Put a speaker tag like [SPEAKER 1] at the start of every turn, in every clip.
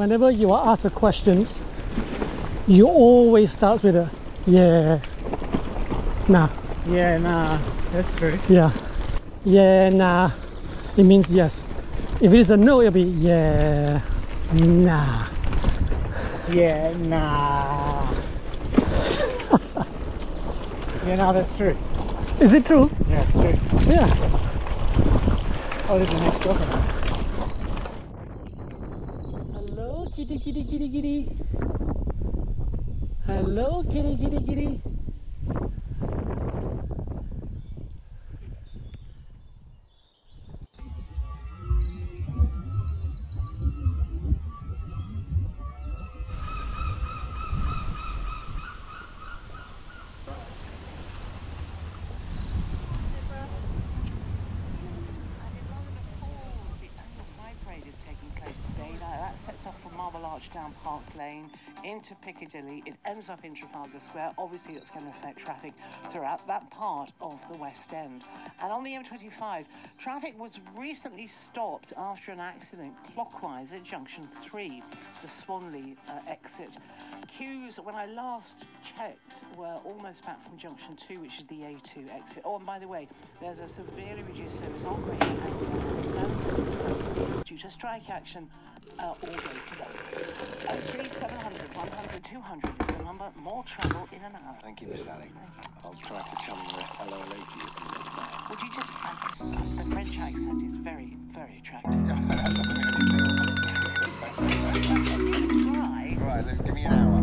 [SPEAKER 1] whenever you are asked a question, you always start with a yeah, nah,
[SPEAKER 2] Yeah, nah, that's true.
[SPEAKER 1] yeah, yeah, nah. It means yes. If it is a no, it'll be yeah, nah.
[SPEAKER 2] Yeah, nah. yeah, no, that's true.
[SPEAKER 1] Is it true?
[SPEAKER 2] Yeah, it's true.
[SPEAKER 1] Yeah.
[SPEAKER 2] Oh, there's the next crocodile.
[SPEAKER 1] Hello, kitty, kitty, kitty. Hello, kitty, kitty, kitty.
[SPEAKER 3] That sets off from Marble Arch down Park Lane into Piccadilly. It ends up in Trafalgar Square. Obviously, it's going to affect traffic throughout that part of the West End. And on the M25, traffic was recently stopped after an accident clockwise at Junction 3, the Swanley uh, exit. Queues, when I last checked, were almost back from Junction 2, which is the A2 exit. Oh, and by the way, there's a severely reduced service on Great due to strike action uh, all day today. Uh, 3700 100 200 is the number. More travel in an hour.
[SPEAKER 4] Thank you, Miss Sally. I'll try to chum the hello hello to you from this side.
[SPEAKER 3] Would you just... Uh, the French accent is very, very attractive. Try.
[SPEAKER 4] Right, then give me an hour.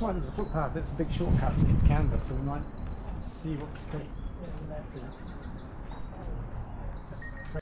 [SPEAKER 2] Looks like there's a footpath. That's a big shortcut to get to Canada, so we might see what the state. Just say-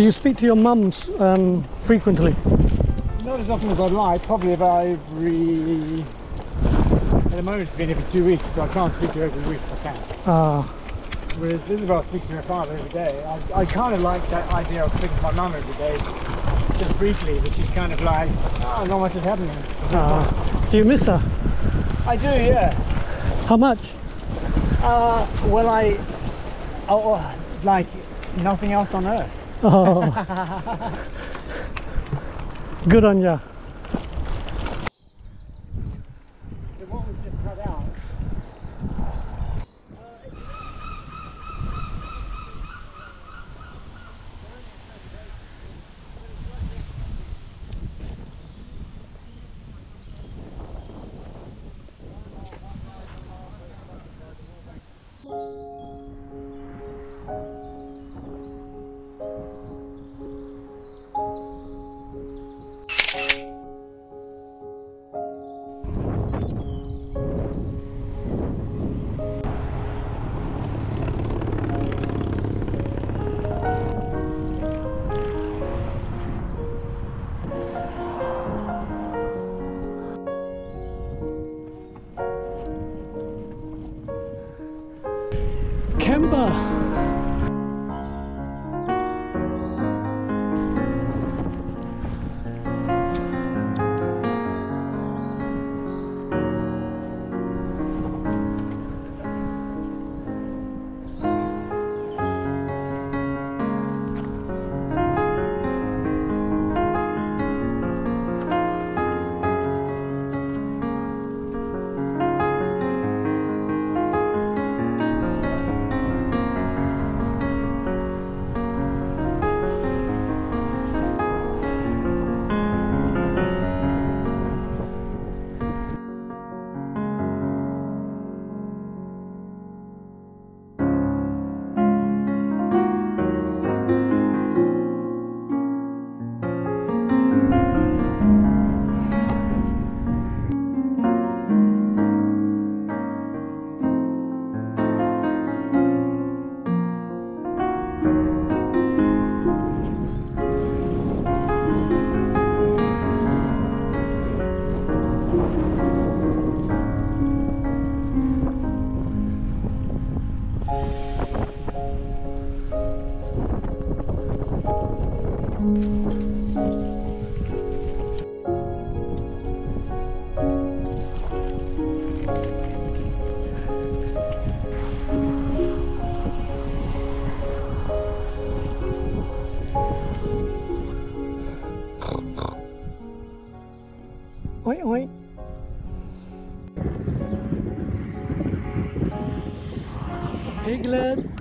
[SPEAKER 1] Do you speak to your mums um, frequently?
[SPEAKER 2] Not as often as I'd like, probably about every. At the moment, it's been every two weeks, but I can't speak to her every week if I can.
[SPEAKER 1] Ah,
[SPEAKER 2] Whereas Isabel speaks to her father every day. I, I kind of like that idea of speaking to my mum every day, just briefly, but she's kind of like, oh, not much is happening.
[SPEAKER 1] ah. Do you miss her?
[SPEAKER 2] I do, yeah.
[SPEAKER 1] How much?
[SPEAKER 2] Uh, well, I. Oh, like nothing else on earth.
[SPEAKER 1] Oh. Good on ya. Piglet.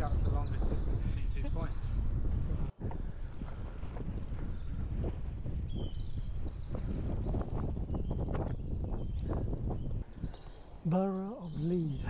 [SPEAKER 5] That's the longest distance between two points.
[SPEAKER 1] Borough of
[SPEAKER 2] Lydd.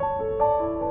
[SPEAKER 2] Música